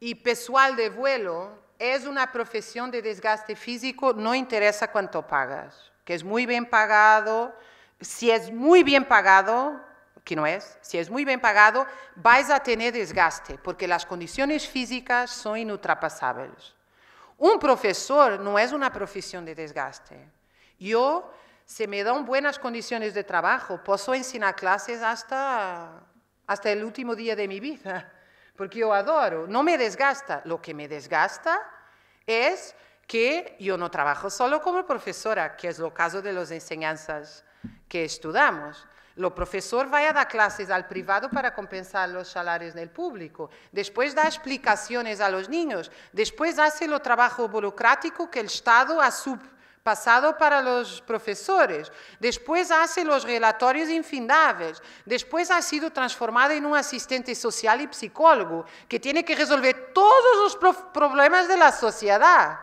y pessoal de vuelo es una profesión de desgaste físico, no interesa cuánto pagas, que es muy bien pagado. Si es muy bien pagado, que no es, si es muy bien pagado, vais a tener desgaste, porque las condiciones físicas son inultrapasables. Un profesor no es una profesión de desgaste. Yo, si me dan buenas condiciones de trabajo, puedo enseñar clases hasta, hasta el último día de mi vida, porque yo adoro, no me desgasta. Lo que me desgasta es que yo no trabajo solo como profesora, que es lo caso de las enseñanzas que estudiamos. Lo profesor vai a dar clases al privado para compensar los salarios del público. Después da explicaciones a los niños. Después hace lo trabajo burocrático que el Estado ha subpasado para los profesores. Después hace los relatorios infindables. Después ha sido transformado en un asistente social y psicólogo que tiene que resolver todos los problemas de la sociedad.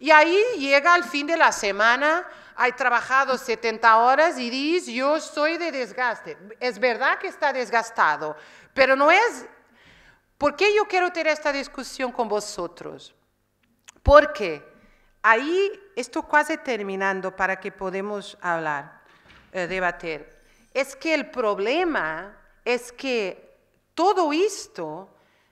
Y ahí llega al fin de la semana hay trabajado 70 horas y dice, yo soy de desgaste. Es verdad que está desgastado, pero no es... ¿Por qué yo quiero tener esta discusión con vosotros? Porque ahí, estoy casi terminando para que podamos hablar, eh, debatir, es que el problema es que todo esto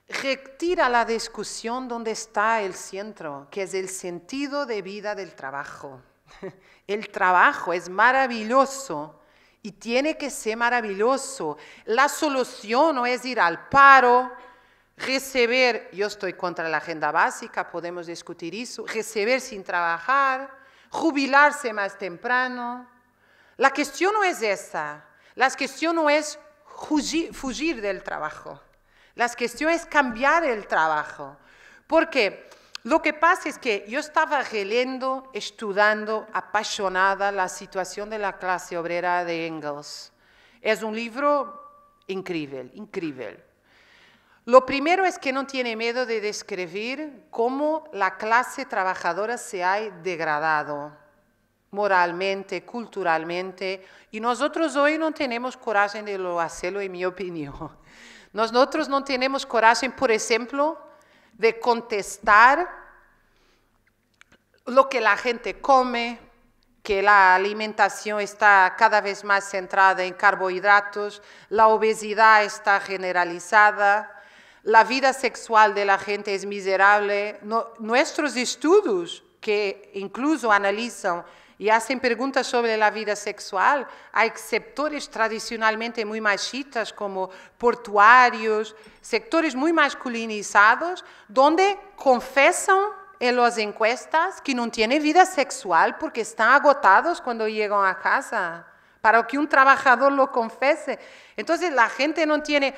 retira la discusión donde está el centro, que es el sentido de vida del trabajo. El trabajo es maravilloso y tiene que ser maravilloso. La solución no es ir al paro, recibir, yo estoy contra la agenda básica, podemos discutir eso, recibir sin trabajar, jubilarse más temprano. La cuestión no es esa, la cuestión no es fugir, del trabajo, la cuestión es cambiar el trabajo. Porque lo que pasa es que yo estaba releyendo, estudiando, apasionada la situación de la clase obrera de Engels. Es un libro increíble, increíble. Lo primero es que no tiene miedo de describir cómo la clase trabajadora se ha degradado moralmente, culturalmente, y nosotros hoy no tenemos coraje de lo hacerlo, en mi opinión. Nosotros no tenemos coraje, por ejemplo, de contestar lo que la gente come, que la alimentación está cada vez más centrada en carbohidratos, la obesidad está generalizada, la vida sexual de la gente es miserable. nuestros estudios que incluso analizan y hacen preguntas sobre la vida sexual, hay sectores tradicionalmente muy machistas como portuarios, sectores muy masculinizados, donde confesan en las encuestas que no tienen vida sexual porque están agotados cuando llegan a casa, para que un trabajador lo confese. Entonces la gente no tiene,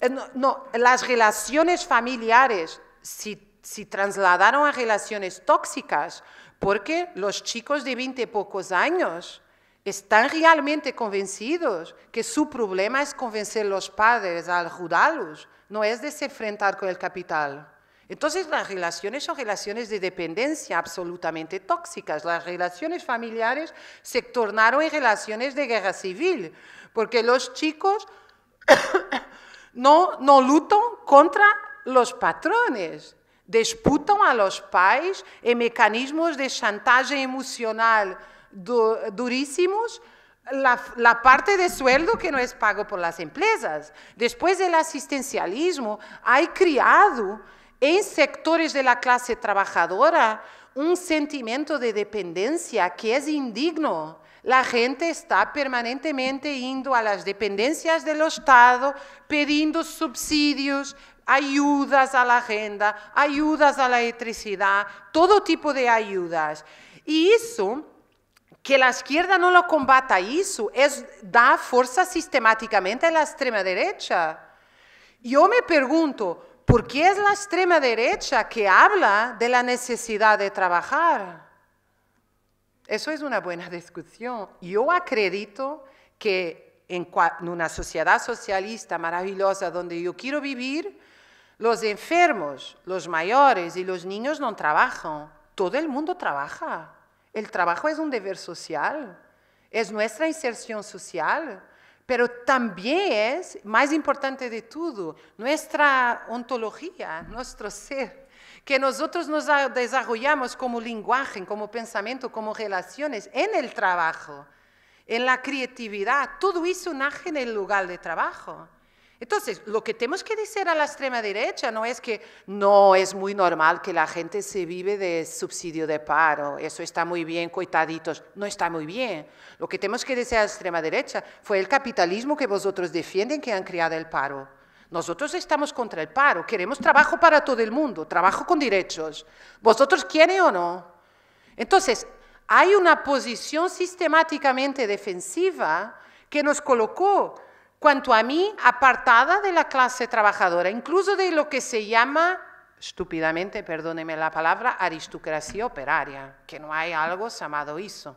eh, no, las relaciones familiares, si, si trasladaron a relaciones tóxicas, porque los chicos de 20 y pocos años están realmente convencidos que su problema es convencer a los padres a ayudarlos, no es de se enfrentar con el capital. Entonces las relaciones son relaciones de dependencia absolutamente tóxicas. Las relaciones familiares se tornaron en relaciones de guerra civil, porque los chicos no, no contra los patrones, disputam a los pais en mecanismos de chantaje emocional durísimos la, la, parte de sueldo que no es pago por las empresas. Después del asistencialismo, hay criado en sectores de la clase trabajadora un sentimiento de dependencia que es indigno. La gente está permanentemente yendo a las dependencias del Estado, pidiendo subsidios, ayudas a la agenda, ayudas a la electricidad, todo tipo de ayudas. Y eso, que la izquierda no lo combata eso, es dar fuerza sistemáticamente a la extrema derecha. Yo me pregunto, ¿por qué es la extrema derecha que habla de la necesidad de trabajar? Eso es una buena discusión. Yo acredito que en una sociedad socialista maravillosa donde yo quiero vivir, los enfermos, los mayores y los niños no trabajan. Todo el mundo trabaja. El trabajo es un deber social, es nuestra inserción social, pero también es, más importante de todo, nuestra ontología, nuestro ser, que nosotros nos desarrollamos como lenguaje, como pensamiento, como relaciones en el trabajo, en la creatividad. Todo eso nace en el lugar de trabajo. Entonces, lo que tenemos que decir a la extrema derecha no es que no es muy normal que la gente se vive de subsidio de paro, eso está muy bien, coitaditos, no está muy bien. Lo que tenemos que decir a la extrema derecha fue el capitalismo que vosotros defienden que han creado el paro. Nosotros estamos contra el paro, queremos trabajo para todo el mundo, trabajo con derechos. ¿Vosotros quieren o no? Entonces, hay una posición sistemáticamente defensiva que nos colocó cuanto a mí, apartada de la clase trabajadora, incluso de lo que se llama, estúpidamente, perdóneme la palabra, aristocracia operaria, que no hay algo llamado eso.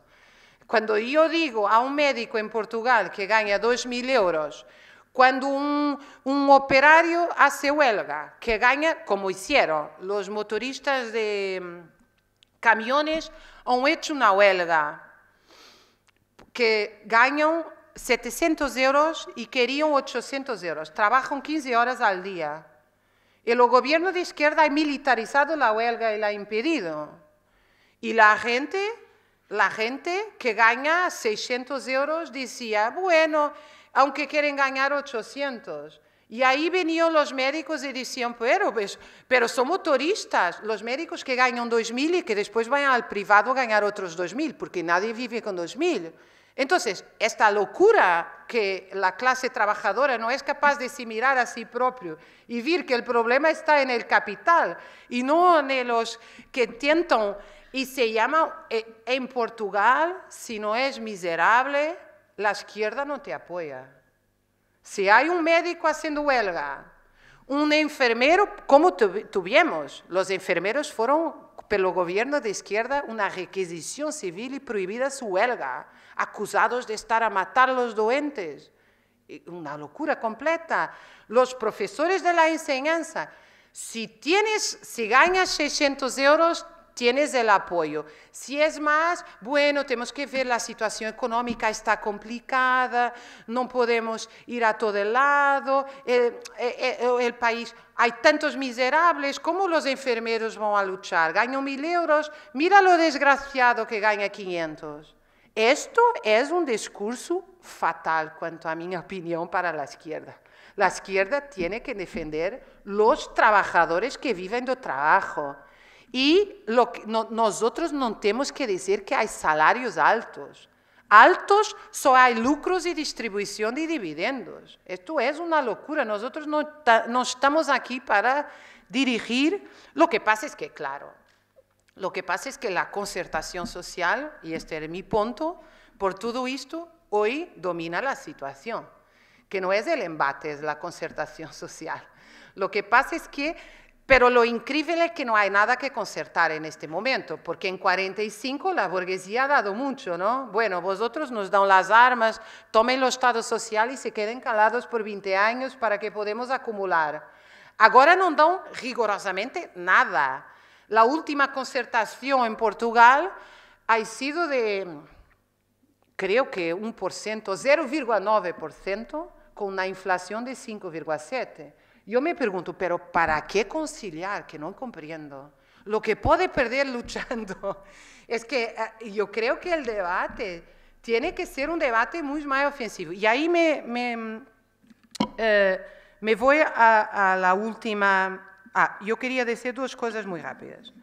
Cuando yo digo a un médico en Portugal que gana 2.000 euros, cuando un, operario hace huelga, que gana, como hicieron los motoristas de mm, camiones, han hecho una huelga, que ganan 700 euros y querían 800 euros. Trabajan 15 horas al día. El gobierno de izquierda ha militarizado la huelga y la ha impedido. Y la gente, la gente que gana 600 euros decía, bueno, aunque quieren ganar 800. Y ahí venían los médicos y decían, pero, pues, pero son motoristas, los médicos que ganan 2.000 y que después vayan al privado a ganar otros 2.000, porque nadie vive con 2.000. Entonces, esta locura que la clase trabajadora no es capaz de se mirar a sí propio y ver que el problema está en el capital y no en los que intentan, y se llama, eh, en Portugal, si no es miserable, la izquierda no te apoya. Si hay un médico haciendo huelga, un enfermero, como tuvimos, los enfermeros fueron, pelo gobierno de izquierda, una requisición civil y prohibida su huelga acusados de estar a matar a los doentes. Una locura completa. Los profesores de la enseñanza, si, tienes, si ganas 600 euros, tienes el apoyo. Si es más, bueno, tenemos que ver la situación económica está complicada, no podemos ir a todo el lado, el, el, el país, hay tantos miserables, ¿cómo los enfermeros van a luchar? Ganan mil euros, mira lo desgraciado que gana 500. Esto es un discurso fatal, cuanto a mi opinión, para la izquierda. La izquierda tiene que defender los trabajadores que viven de trabajo. Nosotros no tenemos que decir que hay salarios altos. Altos solo hay lucros y distribución de dividendos. Esto es una locura. Nosotros no, no estamos aquí para dirigir. Lo que pasa es que, claro, lo que pasa es que la concertación social, y este es mi punto, por todo esto, hoy domina la situación, que no es el embate, es la concertación social. Lo que pasa es que, pero lo increíble es que no hay nada que concertar en este momento, porque en 45 la burguesía ha dado mucho, ¿no? Bueno, vosotros nos dan las armas, tomen los estados sociales y se queden calados por 20 años para que podamos acumular. Ahora no dan rigurosamente nada. La última concertación en Portugal ha sido de, creo que un por ciento, 0,9%, con una inflación de 5,7%. Yo me pregunto, pero ¿para qué conciliar? Que no comprendo. Lo que puede perder luchando es que eh, yo creo que el debate tiene que ser un debate muy más ofensivo. Y ahí me, me, eh, me voy a, a la última Ah, yo quería decir dos cosas muy rápidas.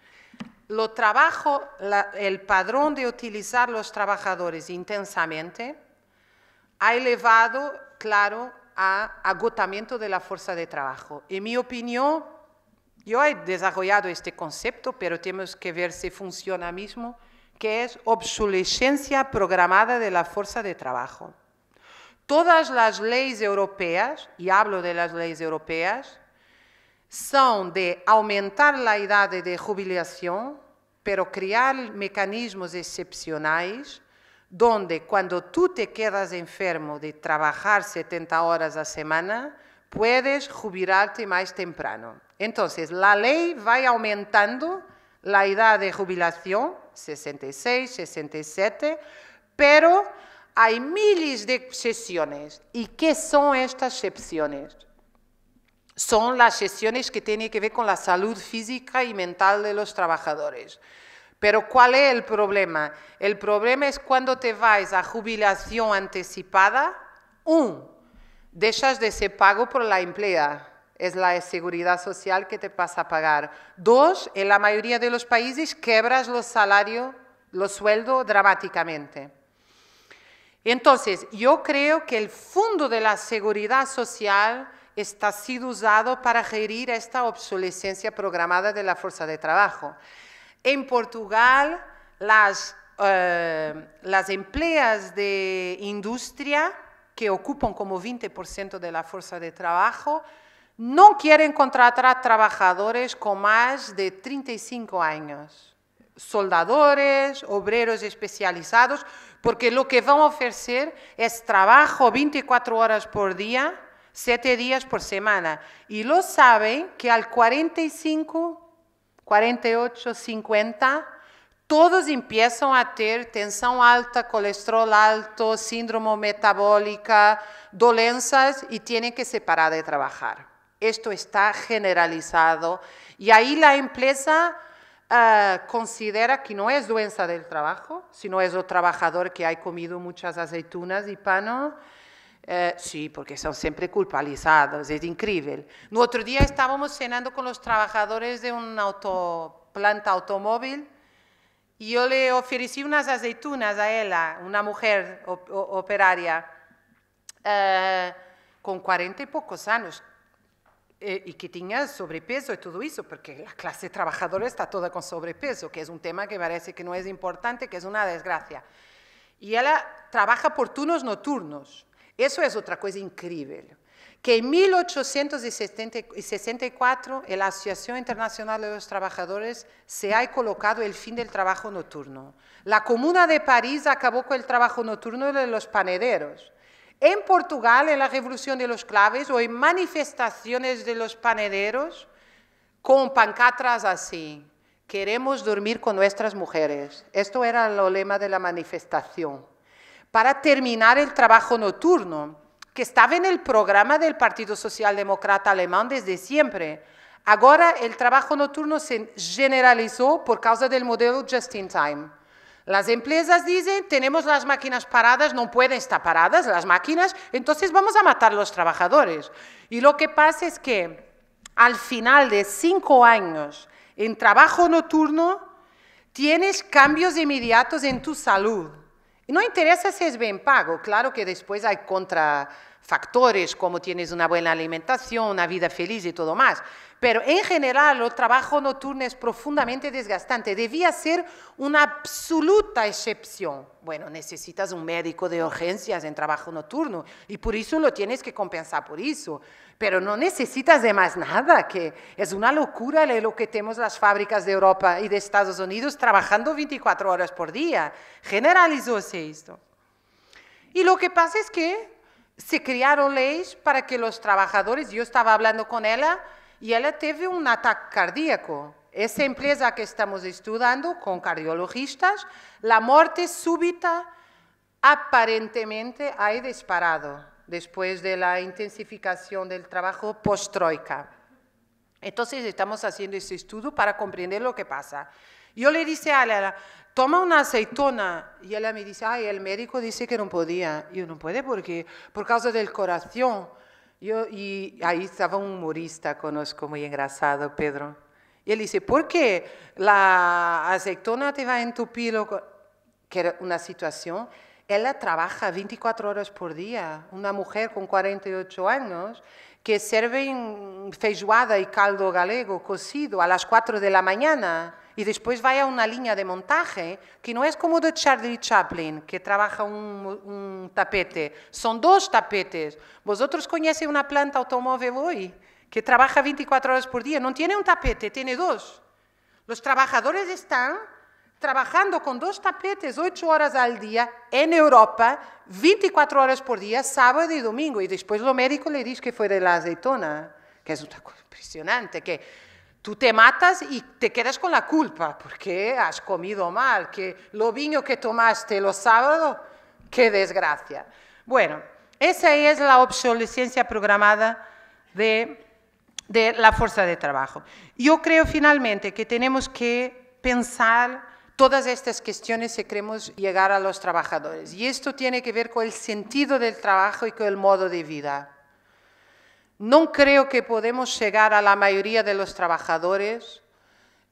Lo trabajo, el padrón de utilizar los trabajadores intensamente ha elevado, claro, a agotamiento de la fuerza de trabajo. En mi opinión, yo he desarrollado este concepto, pero tenemos que ver si funciona mismo, que es obsolescencia programada de la fuerza de trabajo. Todas las leyes europeas, y hablo de las leyes europeas, son de aumentar la edad de jubilación, pero crear mecanismos excepcionales donde cuando tú te quedas enfermo de trabajar 70 horas a semana, puedes jubilarte más temprano. Entonces, la ley va aumentando la edad de jubilación, 66, 67, pero hay miles de excepciones. ¿Y qué son estas excepciones? son las sesiones que tienen que ver con la salud física y mental de los trabajadores. Pero ¿cuál es el problema? El problema es cuando te vas a jubilación anticipada, un, dejas de ser pago por la emplea, es la seguridad social que te pasa a pagar. Dos, en la mayoría de los países quebras los salarios, los sueldos dramáticamente. Entonces, yo creo que el fondo de la seguridad social está sido usado para gerir esta obsolescencia programada de la fuerza de trabajo. En Portugal, las, eh, las empleas de industria que ocupan como 20% de la fuerza de trabajo no quieren contratar trabajadores con más de 35 años, soldadores, obreros especializados, porque lo que van a ofrecer es trabajo 24 horas por día siete días por semana. Y lo saben que al 45, 48, 50, todos empiezan a tener tensión alta, colesterol alto, síndrome metabólica, dolencias y tienen que separar de trabajar. Esto está generalizado y ahí la empresa uh, considera que no es doença del trabajo, sino es el trabajador que ha comido muchas aceitunas y pan eh, sí, porque son siempre culpabilizados, es increíble. No otro día estábamos cenando con los trabajadores de una auto, planta automóvil y yo le ofrecí unas aceitunas a ella, una mujer operaria, eh, con cuarenta y pocos años, eh, y que tenía sobrepeso y todo eso, porque la clase trabajadora está toda con sobrepeso, que es un tema que parece que no es importante, que es una desgracia. Y ella trabaja por turnos nocturnos. Eso es otra cosa increíble. Que en 1864 la Asociación Internacional de los Trabajadores se ha colocado el fin del trabajo nocturno. La Comuna de París acabó con el trabajo nocturno de los panaderos. En Portugal, en la Revolución de los Claves, hay manifestaciones de los panaderos con pancatras así. Queremos dormir con nuestras mujeres. Esto era el lema de la manifestación para terminar el trabajo nocturno, que estaba en el programa del Partido Socialdemócrata Alemán desde siempre. Ahora el trabajo nocturno se generalizó por causa del modelo just in time. Las empresas dicen, tenemos las máquinas paradas, no pueden estar paradas las máquinas, entonces vamos a matar a los trabajadores. Y lo que pasa es que al final de cinco años en trabajo nocturno, tienes cambios inmediatos en tu salud. No interesa si es bien pago, claro que después hay contrafactores como tienes una buena alimentación, una vida feliz y todo más. Pero en general el trabajo nocturno es profundamente desgastante. Debía ser una absoluta excepción. Bueno, necesitas un médico de urgencias en trabajo nocturno y por eso lo tienes que compensar por eso. Pero no necesitas de más nada, que es una locura lo que tenemos las fábricas de Europa y de Estados Unidos trabajando 24 horas por día. Generalizóse esto. Y lo que pasa es que se crearon leyes para que los trabajadores, yo estaba hablando con ella, y ela teve um ataque cardíaco. Essa empresa que estamos estudando com cardiologistas, a morte súbita aparentemente ha disparado depois da intensificação do trabalho post-troika. Então, estamos fazendo esse estudo para compreender o que passa. Eu le disse a ela, toma uma aceitona. E ela me disse, ai, o médico disse que não podia. Eu não pode porque por causa do coração. Yo, y ahí estaba un humorista conozco muy engrasado, Pedro. Y él dice, ¿por qué la aceitona te va a entupir? Que era una situación. Ella trabaja 24 horas por día. Una mujer con 48 años que sirve feijoada y caldo galego cocido a las 4 de la mañana y después vaya a una línea de montaje que no es como de Charlie Chaplin, que trabaja un, un tapete, son dos tapetes. Vosotros conocéis una planta automóvil hoy que trabaja 24 horas por día, no tiene un tapete, tiene dos. Los trabajadores están trabajando con dos tapetes ocho horas al día en Europa, 24 horas por día, sábado y domingo. Y después lo médico le dice que fue de la aceitona, que es una cosa impresionante, que Tú te matas y te quedas con la culpa porque has comido mal, que lo vino que tomaste los sábados, qué desgracia. Bueno, esa es la obsolescencia programada de, de la fuerza de trabajo. Yo creo finalmente que tenemos que pensar todas estas cuestiones si queremos llegar a los trabajadores. Y esto tiene que ver con el sentido del trabajo y con el modo de vida. No creo que podemos llegar a la mayoría de los trabajadores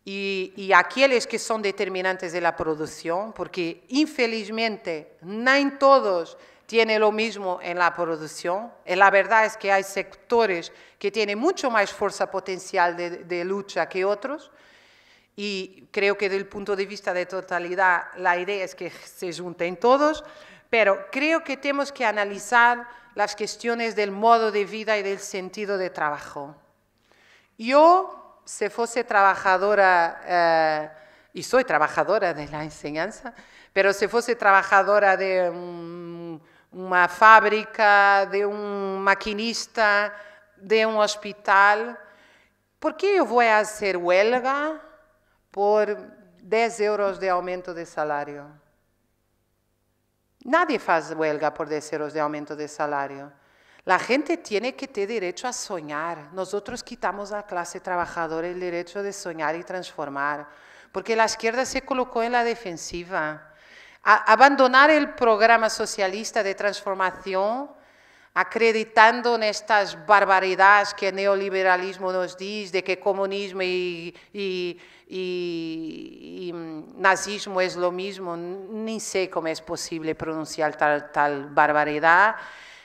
y, y aquellos que son determinantes de la producción, porque infelizmente no en todos tiene lo mismo en la producción. La verdad es que hay sectores que tienen mucho más fuerza potencial de, lucha que otros. Y creo que desde el punto de vista de totalidad, la idea es que se junten todos. Pero creo que tenemos que analizar las cuestiones del modo de vida y del sentido de trabajo. Yo, si fuese trabajadora, eh, y soy trabajadora de la enseñanza, pero si fuese trabajadora de una fábrica, de un maquinista, de un hospital, ¿por qué yo voy a hacer huelga por 10 euros de aumento de salario? Nadie faz huelga por 10 euros de aumento de salario. La gente tiene que tener derecho a soñar. Nosotros quitamos a la clase trabajadora el derecho de soñar y transformar, porque la izquierda se colocó en la defensiva. A abandonar el programa socialista de transformación acreditando en estas barbaridades que el neoliberalismo nos dice, de que comunismo y, y, nazismo es lo mismo, ni sé cómo es posible pronunciar tal, tal barbaridad,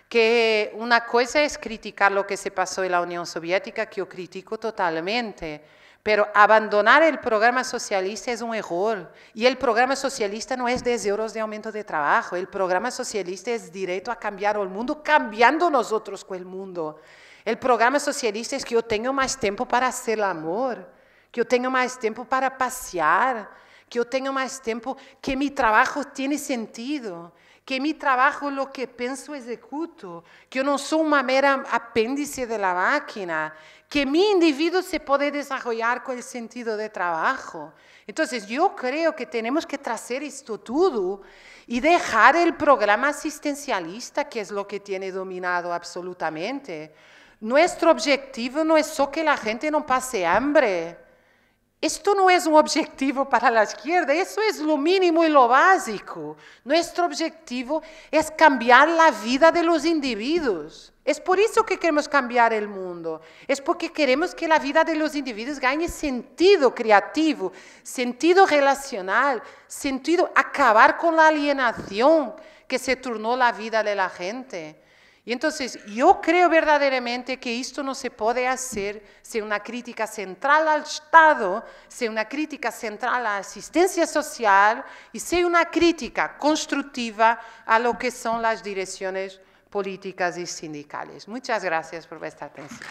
que una cosa es criticar lo que se pasó en la Unión Soviética, que yo critico totalmente, pero abandonar el programa socialista es un error. Y el programa socialista no es 10 euros de aumento de trabajo. El programa socialista es directo a cambiar el mundo, cambiando nosotros con el mundo. El programa socialista es que yo tengo más tiempo para hacer el amor, que yo tengo más tiempo para pasear, que yo tengo más tiempo, que mi trabajo tiene sentido, que mi trabajo lo que pienso ejecuto, que yo no soy una mera apéndice de la máquina, que mi individuo se puede desarrollar con el sentido de trabajo. Entonces yo creo que tenemos que traer esto todo y dejar el programa asistencialista, que es lo que tiene dominado absolutamente. Nuestro objetivo no es solo que la gente no pase hambre. Esto no es un objetivo para la izquierda, eso es lo mínimo y lo básico. Nuestro objetivo es cambiar la vida de los individuos. Es por eso que queremos cambiar el mundo. Es porque queremos que la vida de los individuos gane sentido creativo, sentido relacional, sentido acabar con la alienación que se turnó la vida de la gente. Y entonces yo creo verdaderamente que esto no se puede hacer sin una crítica central al Estado, sin una crítica central a la asistencia social y sin una crítica constructiva a lo que son las direcciones políticas y sindicales. Muchas gracias por vuestra atención.